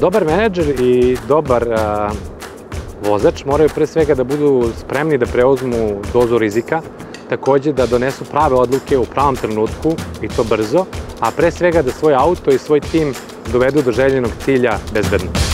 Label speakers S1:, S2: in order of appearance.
S1: Dobar menadžer i dobar a, vozač moraju pre svega da budu spremni da preuzmu dozu rizika, takođe da donesu prave odluke u pravom trenutku i to brzo, a pre svega da svoj auto i svoj tim dovedu do željenog cilja bezbedno.